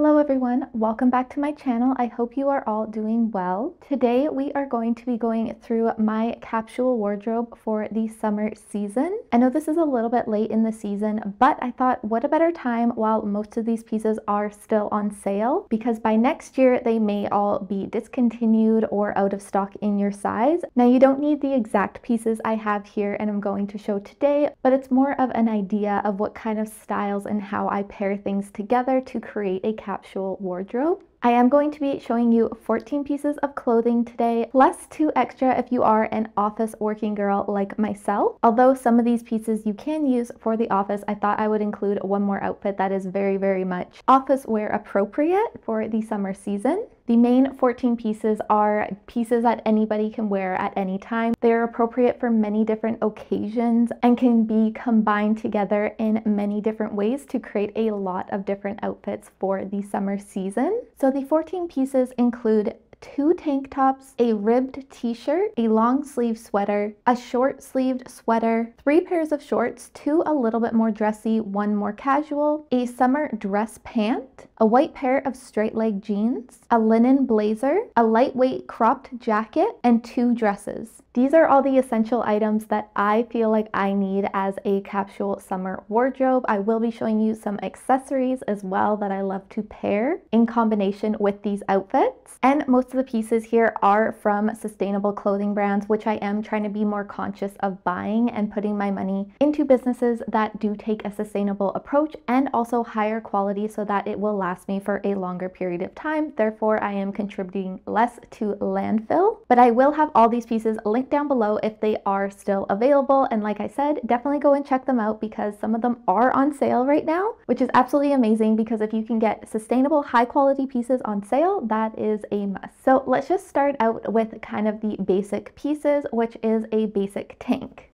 Hello everyone, welcome back to my channel. I hope you are all doing well. Today we are going to be going through my capsule wardrobe for the summer season. I know this is a little bit late in the season, but I thought what a better time while most of these pieces are still on sale because by next year they may all be discontinued or out of stock in your size. Now you don't need the exact pieces I have here and I'm going to show today, but it's more of an idea of what kind of styles and how I pair things together to create a capsule wardrobe. I am going to be showing you 14 pieces of clothing today, plus two extra if you are an office working girl like myself. Although some of these pieces you can use for the office, I thought I would include one more outfit that is very, very much office wear appropriate for the summer season. The main 14 pieces are pieces that anybody can wear at any time. They're appropriate for many different occasions and can be combined together in many different ways to create a lot of different outfits for the summer season. So the 14 pieces include two tank tops, a ribbed t-shirt, a long sleeve sweater, a short sleeved sweater, three pairs of shorts, two a little bit more dressy, one more casual, a summer dress pant, a white pair of straight leg jeans, a linen blazer, a lightweight cropped jacket, and two dresses. These are all the essential items that I feel like I need as a capsule summer wardrobe. I will be showing you some accessories as well that I love to pair in combination with these outfits. And most of the pieces here are from sustainable clothing brands, which I am trying to be more conscious of buying and putting my money into businesses that do take a sustainable approach and also higher quality so that it will last me for a longer period of time. Therefore, I am contributing less to landfill. But I will have all these pieces linked down below if they are still available. And like I said, definitely go and check them out because some of them are on sale right now, which is absolutely amazing because if you can get sustainable, high quality pieces on sale, that is a must. So let's just start out with kind of the basic pieces, which is a basic tank.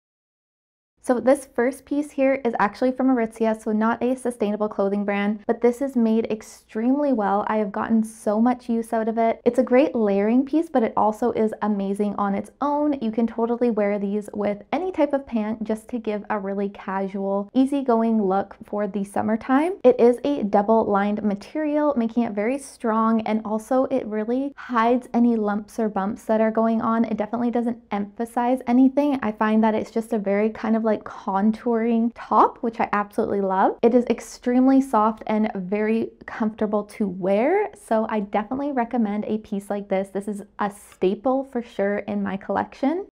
So this first piece here is actually from Aritzia, so not a sustainable clothing brand, but this is made extremely well. I have gotten so much use out of it. It's a great layering piece, but it also is amazing on its own. You can totally wear these with any type of pant just to give a really casual, easygoing look for the summertime. It is a double lined material, making it very strong, and also it really hides any lumps or bumps that are going on. It definitely doesn't emphasize anything. I find that it's just a very kind of like like contouring top, which I absolutely love. It is extremely soft and very comfortable to wear. So I definitely recommend a piece like this. This is a staple for sure in my collection.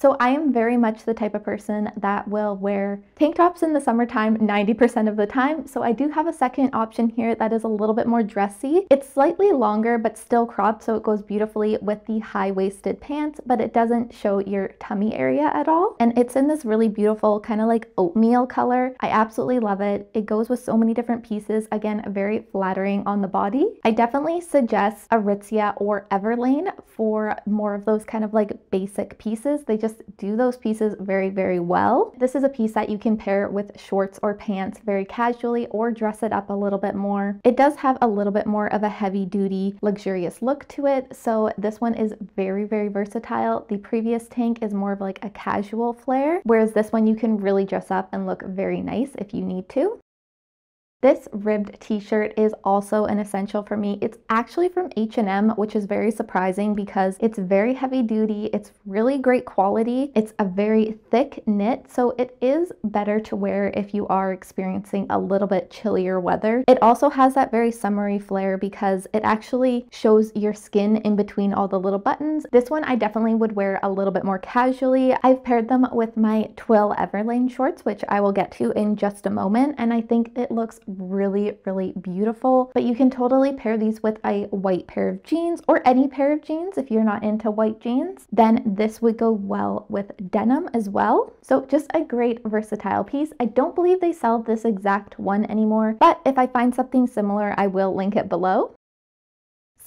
So I am very much the type of person that will wear tank tops in the summertime 90% of the time. So I do have a second option here that is a little bit more dressy. It's slightly longer but still cropped so it goes beautifully with the high-waisted pants but it doesn't show your tummy area at all. And it's in this really beautiful kind of like oatmeal color. I absolutely love it. It goes with so many different pieces. Again, very flattering on the body. I definitely suggest Aritzia or Everlane for more of those kind of like basic pieces. They just just do those pieces very, very well. This is a piece that you can pair with shorts or pants very casually or dress it up a little bit more. It does have a little bit more of a heavy duty, luxurious look to it. So this one is very, very versatile. The previous tank is more of like a casual flare, whereas this one you can really dress up and look very nice if you need to. This ribbed t-shirt is also an essential for me. It's actually from H&M, which is very surprising because it's very heavy duty. It's really great quality. It's a very thick knit, so it is better to wear if you are experiencing a little bit chillier weather. It also has that very summery flare because it actually shows your skin in between all the little buttons. This one I definitely would wear a little bit more casually. I've paired them with my Twill Everlane shorts, which I will get to in just a moment, and I think it looks really, really beautiful. But you can totally pair these with a white pair of jeans or any pair of jeans if you're not into white jeans. Then this would go well with denim as well. So just a great versatile piece. I don't believe they sell this exact one anymore, but if I find something similar, I will link it below.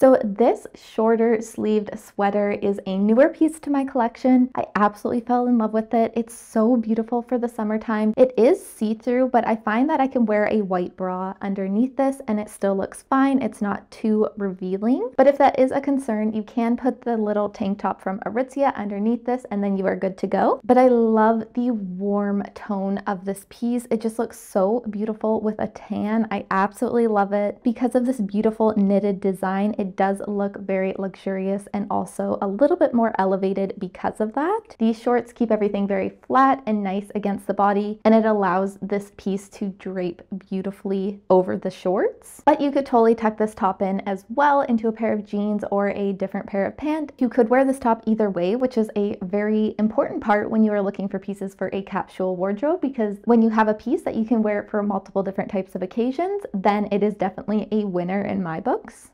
So this shorter sleeved sweater is a newer piece to my collection. I absolutely fell in love with it. It's so beautiful for the summertime. It is see-through, but I find that I can wear a white bra underneath this and it still looks fine. It's not too revealing. But if that is a concern, you can put the little tank top from Aritzia underneath this and then you are good to go. But I love the warm tone of this piece. It just looks so beautiful with a tan. I absolutely love it. Because of this beautiful knitted design, it does look very luxurious and also a little bit more elevated because of that. These shorts keep everything very flat and nice against the body and it allows this piece to drape beautifully over the shorts. But you could totally tuck this top in as well into a pair of jeans or a different pair of pants. You could wear this top either way, which is a very important part when you are looking for pieces for a capsule wardrobe because when you have a piece that you can wear for multiple different types of occasions, then it is definitely a winner in my books.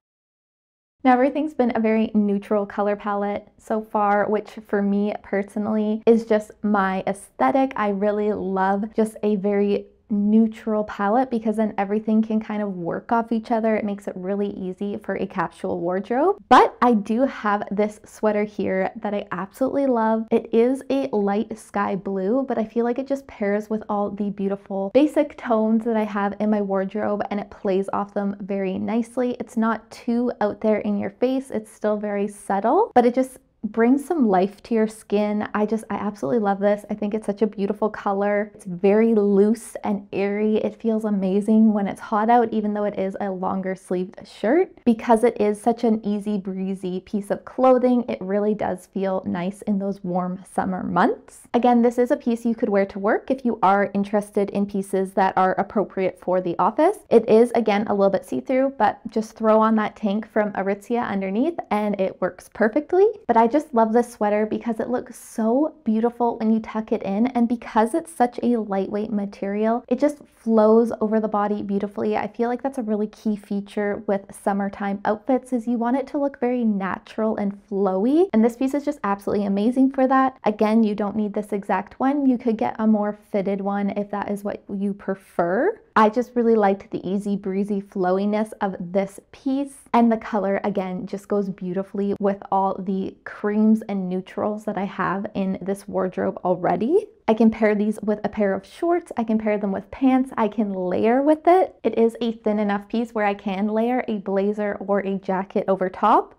Now everything's been a very neutral color palette so far, which for me personally is just my aesthetic. I really love just a very neutral palette because then everything can kind of work off each other. It makes it really easy for a capsule wardrobe. But I do have this sweater here that I absolutely love. It is a light sky blue, but I feel like it just pairs with all the beautiful basic tones that I have in my wardrobe and it plays off them very nicely. It's not too out there in your face. It's still very subtle, but it just bring some life to your skin. I just, I absolutely love this. I think it's such a beautiful color. It's very loose and airy. It feels amazing when it's hot out, even though it is a longer sleeved shirt. Because it is such an easy breezy piece of clothing, it really does feel nice in those warm summer months. Again, this is a piece you could wear to work if you are interested in pieces that are appropriate for the office. It is, again, a little bit see-through, but just throw on that tank from Aritzia underneath and it works perfectly. But I just just love this sweater because it looks so beautiful when you tuck it in and because it's such a lightweight material, it just flows over the body beautifully. I feel like that's a really key feature with summertime outfits is you want it to look very natural and flowy and this piece is just absolutely amazing for that. Again, you don't need this exact one. You could get a more fitted one if that is what you prefer. I just really liked the easy breezy flowiness of this piece and the color again just goes beautifully with all the creams and neutrals that I have in this wardrobe already. I can pair these with a pair of shorts. I can pair them with pants. I can layer with it. It is a thin enough piece where I can layer a blazer or a jacket over top.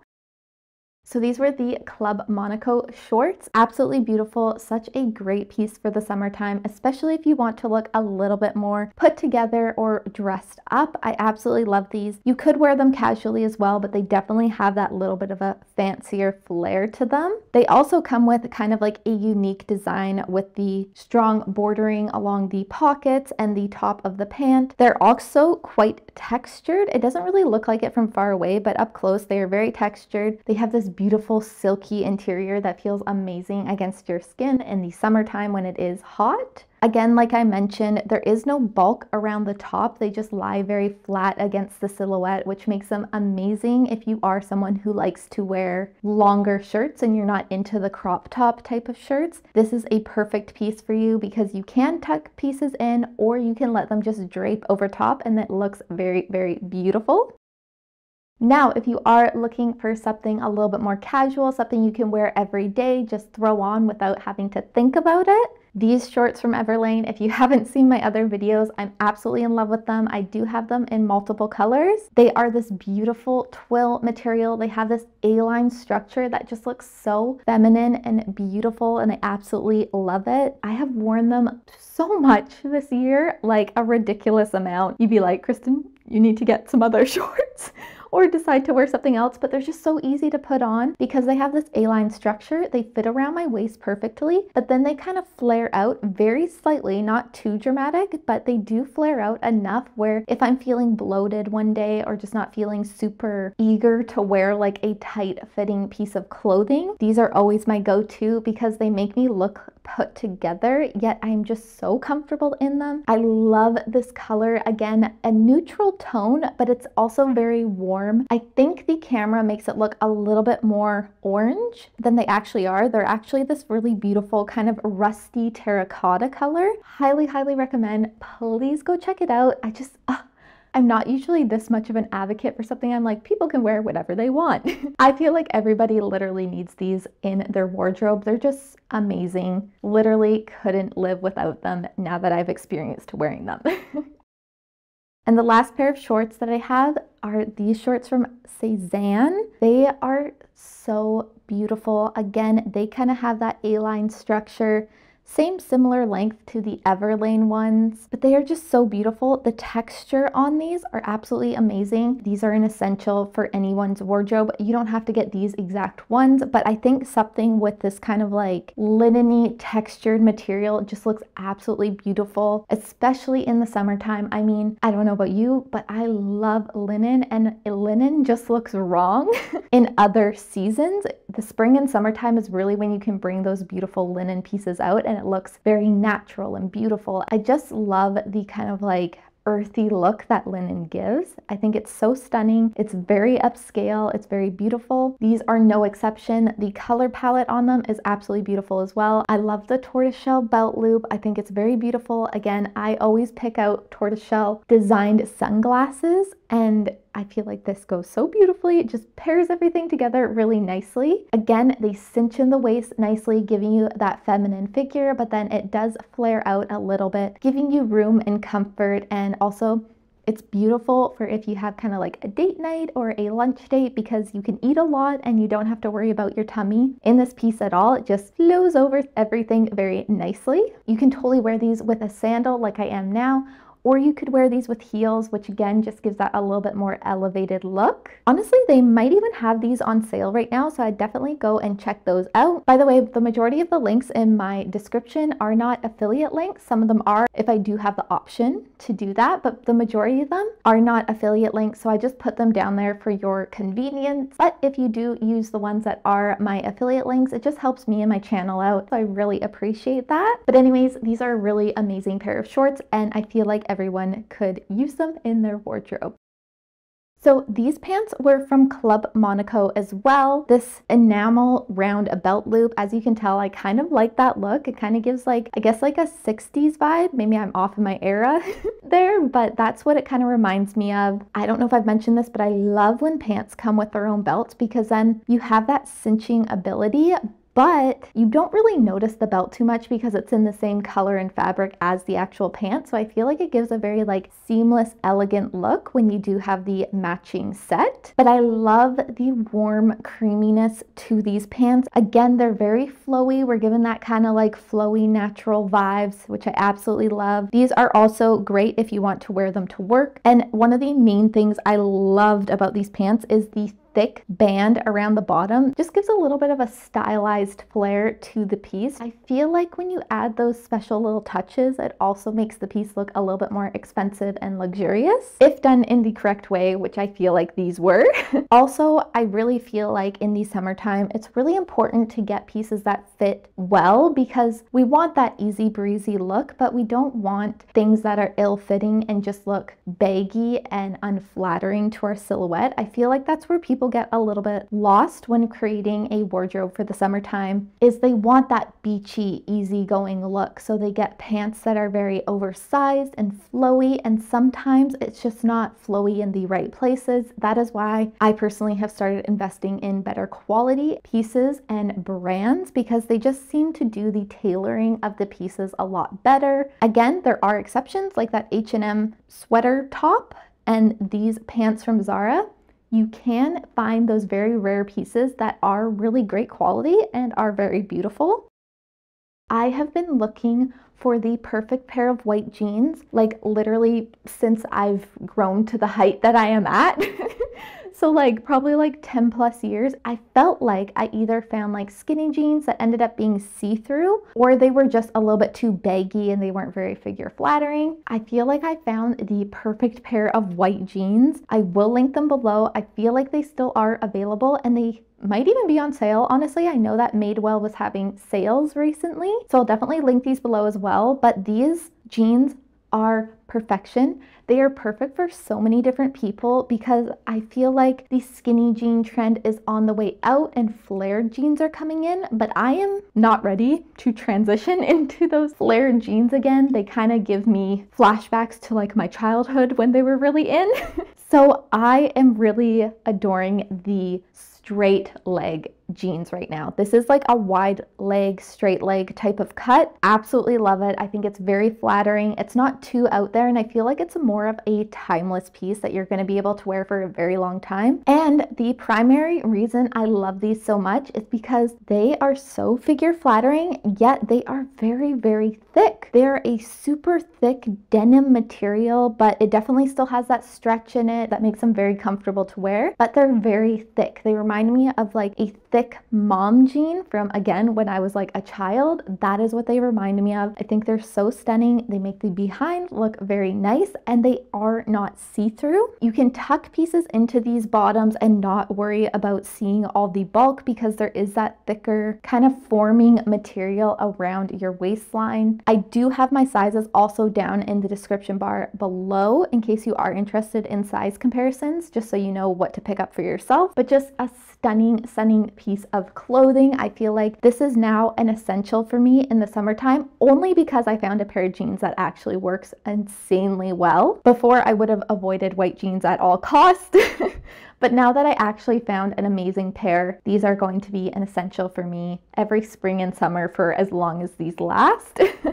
So these were the Club Monaco shorts. Absolutely beautiful. Such a great piece for the summertime, especially if you want to look a little bit more put together or dressed up. I absolutely love these. You could wear them casually as well, but they definitely have that little bit of a fancier flair to them. They also come with kind of like a unique design with the strong bordering along the pockets and the top of the pant. They're also quite textured. It doesn't really look like it from far away, but up close they are very textured. They have this beautiful silky interior that feels amazing against your skin in the summertime when it is hot. Again, like I mentioned, there is no bulk around the top. They just lie very flat against the silhouette, which makes them amazing if you are someone who likes to wear longer shirts and you're not into the crop top type of shirts. This is a perfect piece for you because you can tuck pieces in or you can let them just drape over top and it looks very, very beautiful. Now, if you are looking for something a little bit more casual, something you can wear every day, just throw on without having to think about it, these shorts from Everlane, if you haven't seen my other videos, I'm absolutely in love with them. I do have them in multiple colors. They are this beautiful twill material. They have this A-line structure that just looks so feminine and beautiful and I absolutely love it. I have worn them so much this year, like a ridiculous amount. You'd be like, Kristen, you need to get some other shorts or decide to wear something else, but they're just so easy to put on because they have this A-line structure. They fit around my waist perfectly, but then they kind of flare out very slightly, not too dramatic, but they do flare out enough where if I'm feeling bloated one day or just not feeling super eager to wear like a tight fitting piece of clothing, these are always my go-to because they make me look put together, yet I'm just so comfortable in them. I love this color. Again, a neutral tone, but it's also very warm. I think the camera makes it look a little bit more orange than they actually are. They're actually this really beautiful kind of rusty terracotta color. Highly, highly recommend. Please go check it out. I just, uh, I'm not usually this much of an advocate for something. I'm like, people can wear whatever they want. I feel like everybody literally needs these in their wardrobe. They're just amazing. Literally couldn't live without them now that I've experienced wearing them. And the last pair of shorts that I have are these shorts from Sézane. They are so beautiful. Again, they kind of have that A-line structure. Same similar length to the Everlane ones, but they are just so beautiful. The texture on these are absolutely amazing. These are an essential for anyone's wardrobe. You don't have to get these exact ones, but I think something with this kind of like lineny textured material just looks absolutely beautiful, especially in the summertime. I mean, I don't know about you, but I love linen and linen just looks wrong in other seasons. The spring and summertime is really when you can bring those beautiful linen pieces out and it looks very natural and beautiful. I just love the kind of like earthy look that linen gives. I think it's so stunning. It's very upscale. It's very beautiful. These are no exception. The color palette on them is absolutely beautiful as well. I love the tortoiseshell belt loop. I think it's very beautiful. Again, I always pick out tortoiseshell designed sunglasses and I feel like this goes so beautifully. It just pairs everything together really nicely. Again, they cinch in the waist nicely, giving you that feminine figure, but then it does flare out a little bit, giving you room and comfort and also it's beautiful for if you have kind of like a date night or a lunch date because you can eat a lot and you don't have to worry about your tummy in this piece at all. It just flows over everything very nicely. You can totally wear these with a sandal like I am now or you could wear these with heels, which again just gives that a little bit more elevated look. Honestly, they might even have these on sale right now, so I'd definitely go and check those out. By the way, the majority of the links in my description are not affiliate links. Some of them are if I do have the option to do that, but the majority of them are not affiliate links, so I just put them down there for your convenience. But if you do use the ones that are my affiliate links, it just helps me and my channel out, so I really appreciate that. But anyways, these are a really amazing pair of shorts, and I feel like everyone could use them in their wardrobe. So these pants were from Club Monaco as well. This enamel round a belt loop, as you can tell, I kind of like that look. It kind of gives like, I guess like a 60s vibe. Maybe I'm off in my era there, but that's what it kind of reminds me of. I don't know if I've mentioned this, but I love when pants come with their own belts because then you have that cinching ability, but you don't really notice the belt too much because it's in the same color and fabric as the actual pants. So I feel like it gives a very like seamless, elegant look when you do have the matching set. But I love the warm creaminess to these pants. Again, they're very flowy. We're given that kind of like flowy natural vibes, which I absolutely love. These are also great if you want to wear them to work. And one of the main things I loved about these pants is the thick band around the bottom just gives a little bit of a stylized flair to the piece. I feel like when you add those special little touches, it also makes the piece look a little bit more expensive and luxurious if done in the correct way, which I feel like these were. also, I really feel like in the summertime, it's really important to get pieces that fit well because we want that easy breezy look, but we don't want things that are ill-fitting and just look baggy and unflattering to our silhouette. I feel like that's where people get a little bit lost when creating a wardrobe for the summertime is they want that beachy, easygoing look. So they get pants that are very oversized and flowy, and sometimes it's just not flowy in the right places. That is why I personally have started investing in better quality pieces and brands because they just seem to do the tailoring of the pieces a lot better. Again, there are exceptions like that H&M sweater top and these pants from Zara you can find those very rare pieces that are really great quality and are very beautiful. I have been looking for the perfect pair of white jeans, like literally since I've grown to the height that I am at. So like probably like 10 plus years, I felt like I either found like skinny jeans that ended up being see-through or they were just a little bit too baggy and they weren't very figure flattering. I feel like I found the perfect pair of white jeans. I will link them below. I feel like they still are available and they might even be on sale. Honestly, I know that Madewell was having sales recently, so I'll definitely link these below as well. But these jeans are perfection. They are perfect for so many different people because I feel like the skinny jean trend is on the way out and flared jeans are coming in, but I am not ready to transition into those flared jeans again. They kind of give me flashbacks to like my childhood when they were really in. so I am really adoring the straight leg jeans right now. This is like a wide leg, straight leg type of cut. Absolutely love it. I think it's very flattering. It's not too out there and I feel like it's more of a timeless piece that you're going to be able to wear for a very long time. And the primary reason I love these so much is because they are so figure flattering, yet they are very, very thick. They're a super thick denim material, but it definitely still has that stretch in it that makes them very comfortable to wear, but they're very thick. They remind me of like a thick mom jean from again when I was like a child. That is what they remind me of. I think they're so stunning. They make the behind look very nice and they are not see-through. You can tuck pieces into these bottoms and not worry about seeing all the bulk because there is that thicker kind of forming material around your waistline. I do have my sizes also down in the description bar below in case you are interested in size comparisons, just so you know what to pick up for yourself. But just a stunning, stunning piece of clothing. I feel like this is now an essential for me in the summertime only because I found a pair of jeans that actually works insanely well. Before I would have avoided white jeans at all costs. But now that I actually found an amazing pair, these are going to be an essential for me every spring and summer for as long as these last.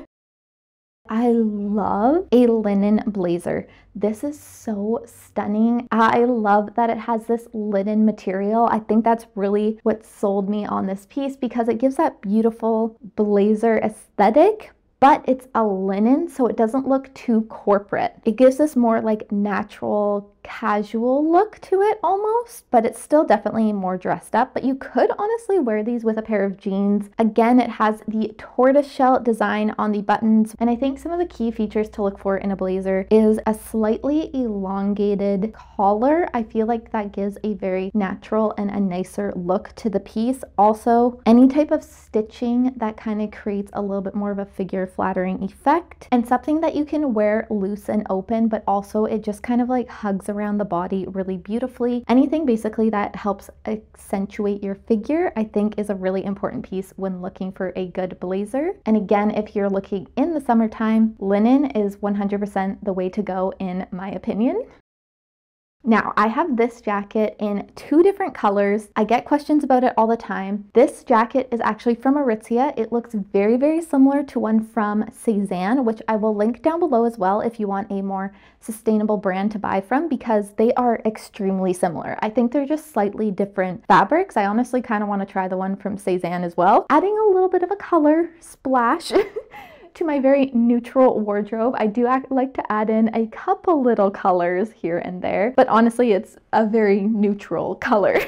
I love a linen blazer. This is so stunning. I love that it has this linen material. I think that's really what sold me on this piece because it gives that beautiful blazer aesthetic, but it's a linen, so it doesn't look too corporate. It gives this more like natural casual look to it almost, but it's still definitely more dressed up. But you could honestly wear these with a pair of jeans. Again, it has the tortoiseshell design on the buttons. And I think some of the key features to look for in a blazer is a slightly elongated collar. I feel like that gives a very natural and a nicer look to the piece. Also, any type of stitching that kind of creates a little bit more of a figure flattering effect and something that you can wear loose and open, but also it just kind of like hugs around the body really beautifully. Anything basically that helps accentuate your figure, I think is a really important piece when looking for a good blazer. And again, if you're looking in the summertime, linen is 100% the way to go in my opinion. Now, I have this jacket in two different colors. I get questions about it all the time. This jacket is actually from Aritzia. It looks very, very similar to one from Sézane, which I will link down below as well if you want a more sustainable brand to buy from because they are extremely similar. I think they're just slightly different fabrics. I honestly kind of want to try the one from Sézane as well. Adding a little bit of a color splash to my very neutral wardrobe, I do like to add in a couple little colors here and there, but honestly, it's a very neutral color.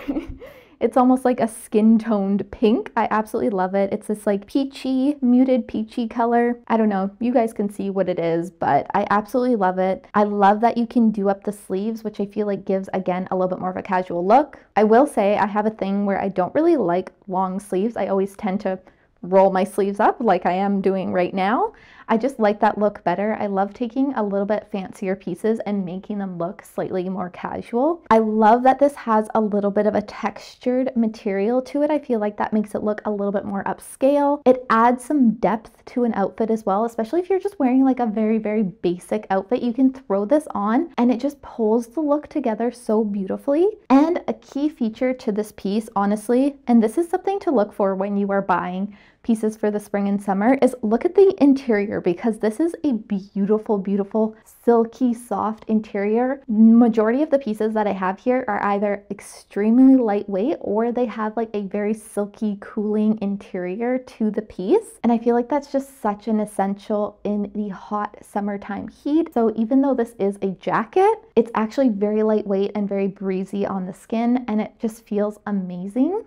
It's almost like a skin toned pink. I absolutely love it. It's this like peachy, muted peachy color. I don't know, you guys can see what it is, but I absolutely love it. I love that you can do up the sleeves, which I feel like gives again a little bit more of a casual look. I will say I have a thing where I don't really like long sleeves. I always tend to roll my sleeves up like I am doing right now. I just like that look better. I love taking a little bit fancier pieces and making them look slightly more casual. I love that this has a little bit of a textured material to it. I feel like that makes it look a little bit more upscale. It adds some depth to an outfit as well, especially if you're just wearing like a very, very basic outfit. You can throw this on and it just pulls the look together so beautifully. And a key feature to this piece, honestly, and this is something to look for when you are buying pieces for the spring and summer is look at the interior because this is a beautiful, beautiful silky soft interior. Majority of the pieces that I have here are either extremely lightweight or they have like a very silky cooling interior to the piece. And I feel like that's just such an essential in the hot summertime heat. So even though this is a jacket, it's actually very lightweight and very breezy on the skin and it just feels amazing.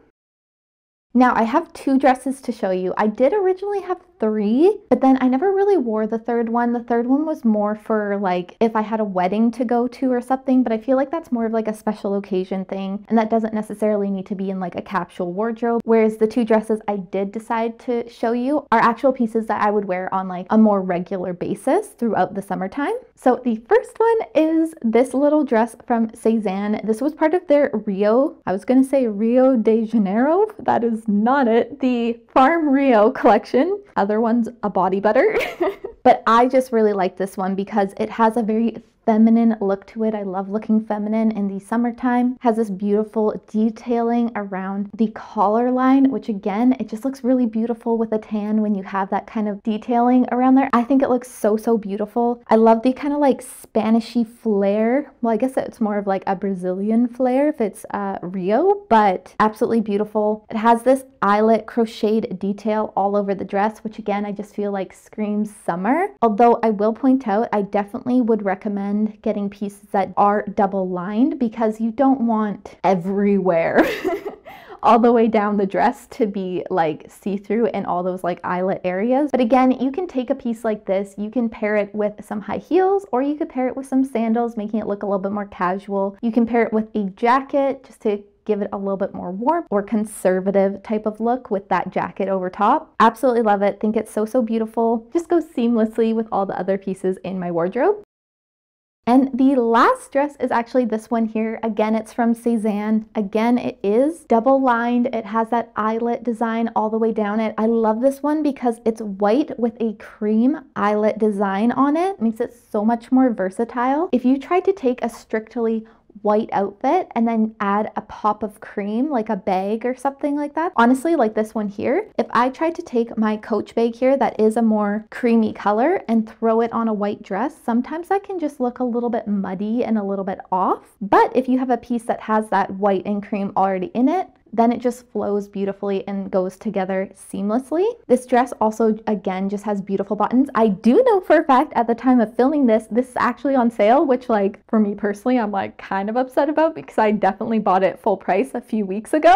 Now I have two dresses to show you. I did originally have three, but then I never really wore the third one. The third one was more for like if I had a wedding to go to or something, but I feel like that's more of like a special occasion thing and that doesn't necessarily need to be in like a capsule wardrobe. Whereas the two dresses I did decide to show you are actual pieces that I would wear on like a more regular basis throughout the summertime. So the first one is this little dress from Sézane. This was part of their Rio, I was gonna say Rio de Janeiro, that is not it, the Farm Rio collection. Other one's a body butter. but I just really like this one because it has a very feminine look to it. I love looking feminine in the summertime. Has this beautiful detailing around the collar line, which again, it just looks really beautiful with a tan when you have that kind of detailing around there. I think it looks so, so beautiful. I love the kind of like Spanishy flare. Well, I guess it's more of like a Brazilian flare if it's uh, Rio, but absolutely beautiful. It has this eyelet crocheted detail all over the dress, which again, I just feel like screams summer. Although I will point out, I definitely would recommend getting pieces that are double lined because you don't want everywhere. all the way down the dress to be like see-through in all those like eyelet areas. But again, you can take a piece like this, you can pair it with some high heels or you could pair it with some sandals, making it look a little bit more casual. You can pair it with a jacket just to give it a little bit more warmth or conservative type of look with that jacket over top. Absolutely love it. Think it's so, so beautiful. Just goes seamlessly with all the other pieces in my wardrobe. And the last dress is actually this one here. Again, it's from Sézane. Again, it is double lined. It has that eyelet design all the way down it. I love this one because it's white with a cream eyelet design on it. it makes it so much more versatile. If you tried to take a strictly white outfit and then add a pop of cream, like a bag or something like that. Honestly, like this one here, if I tried to take my Coach bag here that is a more creamy color and throw it on a white dress, sometimes that can just look a little bit muddy and a little bit off. But if you have a piece that has that white and cream already in it, then it just flows beautifully and goes together seamlessly. This dress also, again, just has beautiful buttons. I do know for a fact at the time of filming this, this is actually on sale, which like for me personally, I'm like kind of upset about because I definitely bought it full price a few weeks ago.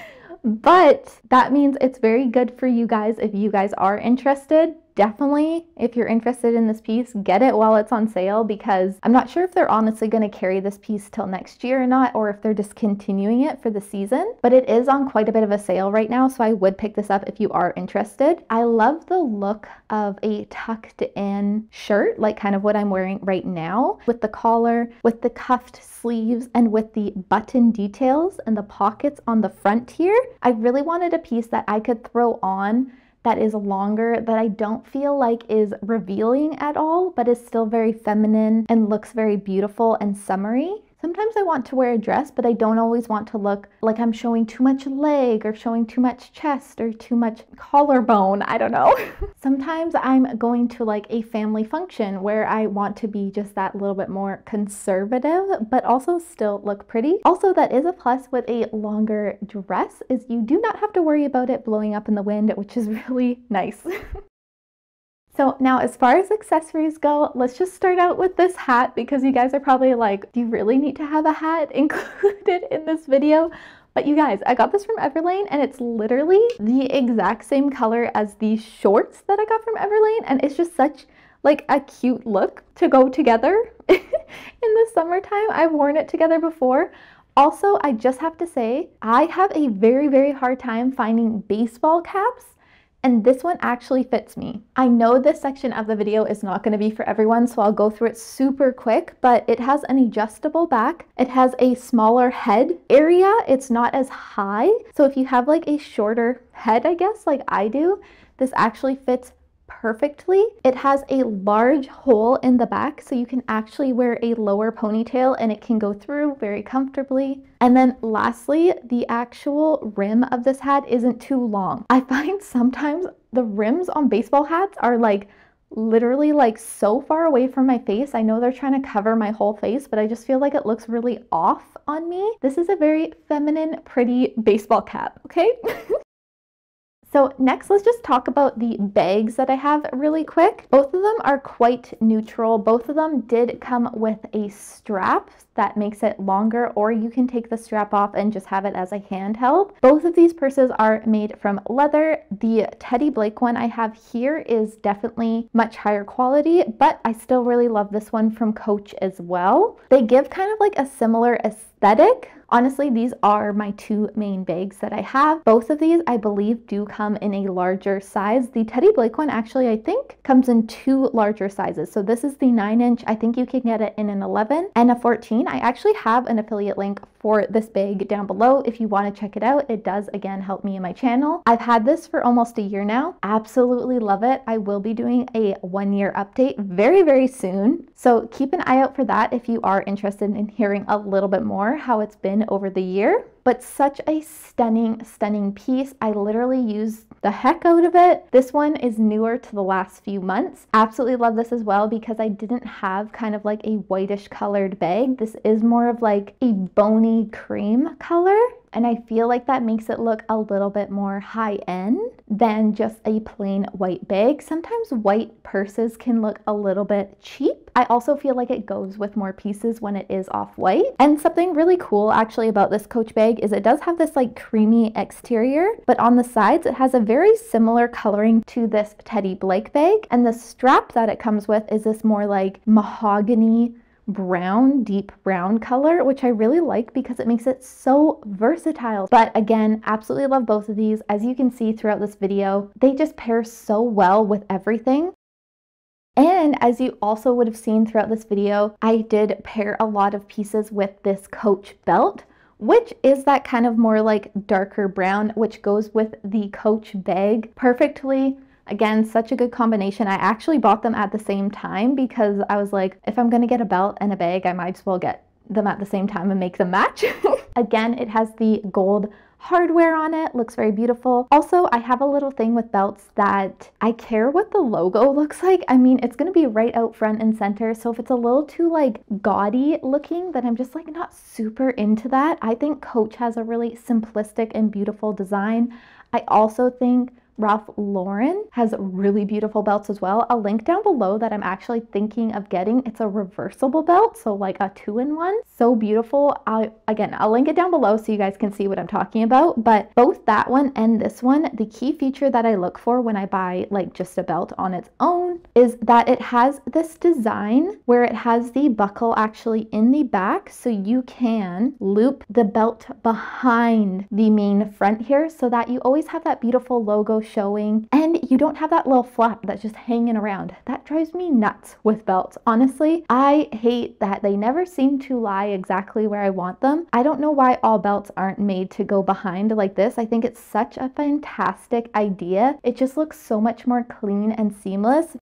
but that means it's very good for you guys if you guys are interested definitely, if you're interested in this piece, get it while it's on sale because I'm not sure if they're honestly going to carry this piece till next year or not, or if they're discontinuing it for the season. But it is on quite a bit of a sale right now, so I would pick this up if you are interested. I love the look of a tucked in shirt, like kind of what I'm wearing right now, with the collar, with the cuffed sleeves, and with the button details and the pockets on the front here. I really wanted a piece that I could throw on that is longer that I don't feel like is revealing at all, but is still very feminine and looks very beautiful and summery. Sometimes I want to wear a dress, but I don't always want to look like I'm showing too much leg or showing too much chest or too much collarbone. I don't know. Sometimes I'm going to like a family function where I want to be just that little bit more conservative, but also still look pretty. Also, that is a plus with a longer dress is you do not have to worry about it blowing up in the wind, which is really nice. So now as far as accessories go, let's just start out with this hat because you guys are probably like, do you really need to have a hat included in this video? But you guys, I got this from Everlane and it's literally the exact same color as the shorts that I got from Everlane and it's just such like a cute look to go together in the summertime. I've worn it together before. Also, I just have to say, I have a very, very hard time finding baseball caps and this one actually fits me. I know this section of the video is not going to be for everyone, so I'll go through it super quick, but it has an adjustable back. It has a smaller head area. It's not as high. So if you have like a shorter head, I guess, like I do, this actually fits perfectly. It has a large hole in the back so you can actually wear a lower ponytail and it can go through very comfortably. And then lastly, the actual rim of this hat isn't too long. I find sometimes the rims on baseball hats are like literally like so far away from my face. I know they're trying to cover my whole face, but I just feel like it looks really off on me. This is a very feminine, pretty baseball cap, okay? So next, let's just talk about the bags that I have really quick. Both of them are quite neutral. Both of them did come with a strap that makes it longer or you can take the strap off and just have it as a handheld. Both of these purses are made from leather. The Teddy Blake one I have here is definitely much higher quality, but I still really love this one from Coach as well. They give kind of like a similar aesthetic Honestly, these are my two main bags that I have. Both of these, I believe, do come in a larger size. The Teddy Blake one actually, I think, comes in two larger sizes. So this is the 9 inch. I think you can get it in an 11 and a 14. I actually have an affiliate link for this bag down below if you want to check it out. It does, again, help me in my channel. I've had this for almost a year now. Absolutely love it. I will be doing a one year update very, very soon. So keep an eye out for that if you are interested in hearing a little bit more how it's been over the year. But such a stunning, stunning piece. I literally used the heck out of it. This one is newer to the last few months. Absolutely love this as well because I didn't have kind of like a whitish colored bag. This is more of like a bony cream color. And I feel like that makes it look a little bit more high end than just a plain white bag. Sometimes white purses can look a little bit cheap. I also feel like it goes with more pieces when it is off white. And something really cool actually about this Coach bag is it does have this like creamy exterior, but on the sides it has a very similar coloring to this Teddy Blake bag. And the strap that it comes with is this more like mahogany brown, deep brown color, which I really like because it makes it so versatile. But again, absolutely love both of these. As you can see throughout this video, they just pair so well with everything. And as you also would have seen throughout this video, I did pair a lot of pieces with this Coach belt which is that kind of more like darker brown, which goes with the Coach bag perfectly. Again, such a good combination. I actually bought them at the same time because I was like, if I'm gonna get a belt and a bag, I might as well get them at the same time and make them match. Again, it has the gold hardware on it, looks very beautiful. Also, I have a little thing with belts that I care what the logo looks like. I mean, it's gonna be right out front and center, so if it's a little too like gaudy looking, then I'm just like not super into that. I think Coach has a really simplistic and beautiful design. I also think Ralph Lauren has really beautiful belts as well. I'll link down below that I'm actually thinking of getting. It's a reversible belt, so like a two-in-one. So beautiful. I again, I'll link it down below so you guys can see what I'm talking about. But both that one and this one, the key feature that I look for when I buy like just a belt on its own is that it has this design where it has the buckle actually in the back so you can loop the belt behind the main front here so that you always have that beautiful logo showing and you don't have that little flap that's just hanging around. That drives me nuts with belts. Honestly, I hate that they never seem to lie exactly where I want them. I don't know why all belts aren't made to go behind like this. I think it's such a fantastic idea. It just looks so much more clean and seamless.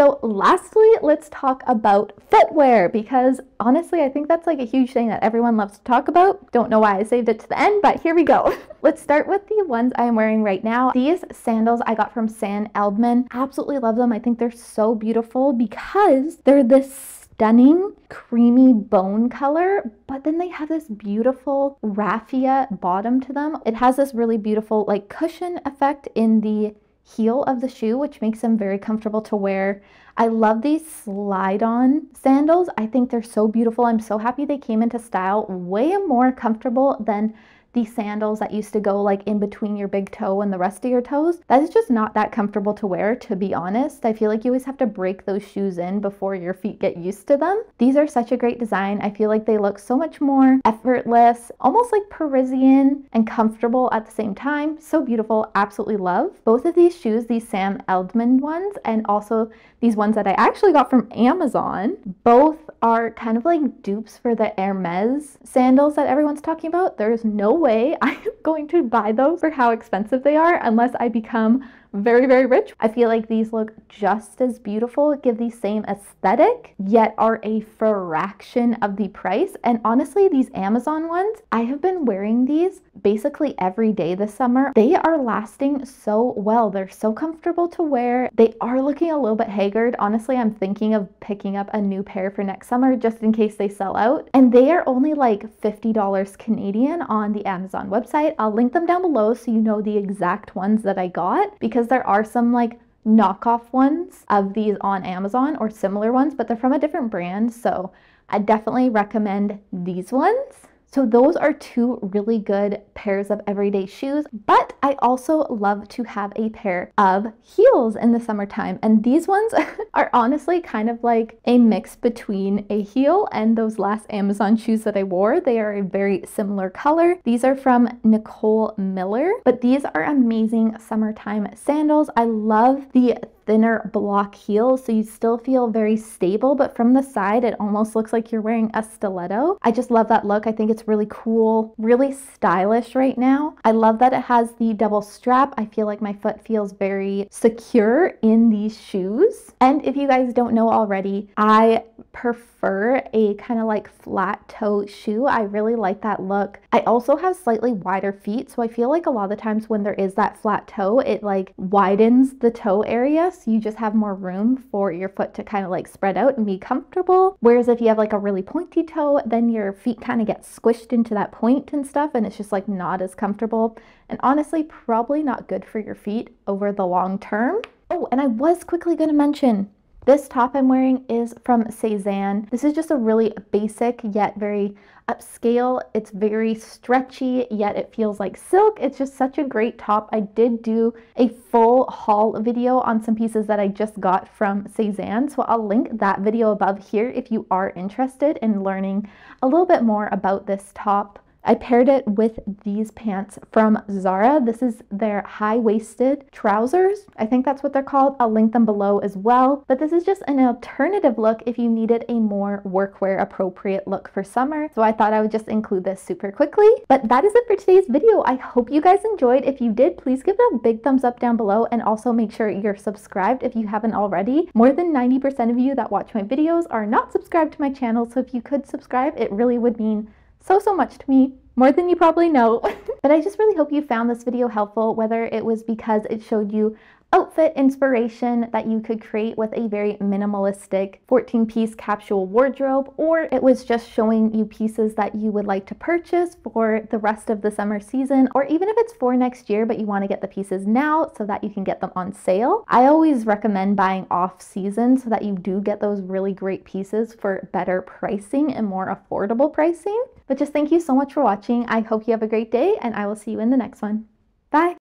So lastly, let's talk about footwear because honestly, I think that's like a huge thing that everyone loves to talk about. Don't know why I saved it to the end, but here we go. let's start with the ones I'm wearing right now. These sandals I got from Sam Edelman. Absolutely love them. I think they're so beautiful because they're this stunning creamy bone color, but then they have this beautiful raffia bottom to them. It has this really beautiful like cushion effect in the heel of the shoe, which makes them very comfortable to wear. I love these slide on sandals. I think they're so beautiful. I'm so happy they came into style way more comfortable than these sandals that used to go like in between your big toe and the rest of your toes. That is just not that comfortable to wear, to be honest. I feel like you always have to break those shoes in before your feet get used to them. These are such a great design. I feel like they look so much more effortless, almost like Parisian and comfortable at the same time. So beautiful, absolutely love. Both of these shoes, these Sam Edelman ones, and also these ones that I actually got from Amazon, both are kind of like dupes for the Hermes sandals that everyone's talking about. There's no way I am going to buy those for how expensive they are unless I become very, very rich. I feel like these look just as beautiful, give the same aesthetic, yet are a fraction of the price. And honestly, these Amazon ones, I have been wearing these basically every day this summer. They are lasting so well. They're so comfortable to wear. They are looking a little bit haggard. Honestly, I'm thinking of picking up a new pair for next summer just in case they sell out. And they are only like $50 Canadian on the Amazon website. I'll link them down below so you know the exact ones that I got because there are some like knockoff ones of these on Amazon or similar ones, but they're from a different brand. So I definitely recommend these ones. So those are two really good pairs of everyday shoes, but I also love to have a pair of heels in the summertime. And these ones are honestly kind of like a mix between a heel and those last Amazon shoes that I wore. They are a very similar color. These are from Nicole Miller, but these are amazing summertime sandals. I love the thinner block heel so you still feel very stable but from the side it almost looks like you're wearing a stiletto. I just love that look. I think it's really cool, really stylish right now. I love that it has the double strap. I feel like my foot feels very secure in these shoes. And if you guys don't know already, I prefer a kind of like flat toe shoe. I really like that look. I also have slightly wider feet, so I feel like a lot of the times when there is that flat toe, it like widens the toe area, so you just have more room for your foot to kind of like spread out and be comfortable. Whereas if you have like a really pointy toe, then your feet kind of get squished into that point and stuff, and it's just like not as comfortable. And honestly, probably not good for your feet over the long term. Oh, and I was quickly going to mention this top I'm wearing is from Sézane. This is just a really basic yet very upscale. It's very stretchy, yet it feels like silk. It's just such a great top. I did do a full haul video on some pieces that I just got from Sézane, so I'll link that video above here if you are interested in learning a little bit more about this top. I paired it with these pants from Zara. This is their high-waisted trousers. I think that's what they're called. I'll link them below as well. But this is just an alternative look if you needed a more workwear appropriate look for summer. So I thought I would just include this super quickly. But that is it for today's video. I hope you guys enjoyed. If you did, please give it a big thumbs up down below and also make sure you're subscribed if you haven't already. More than 90% of you that watch my videos are not subscribed to my channel. So if you could subscribe, it really would mean so, so much to me, more than you probably know. but I just really hope you found this video helpful, whether it was because it showed you outfit inspiration that you could create with a very minimalistic 14 piece capsule wardrobe, or it was just showing you pieces that you would like to purchase for the rest of the summer season, or even if it's for next year, but you want to get the pieces now so that you can get them on sale. I always recommend buying off season so that you do get those really great pieces for better pricing and more affordable pricing. But just thank you so much for watching. I hope you have a great day and I will see you in the next one. Bye.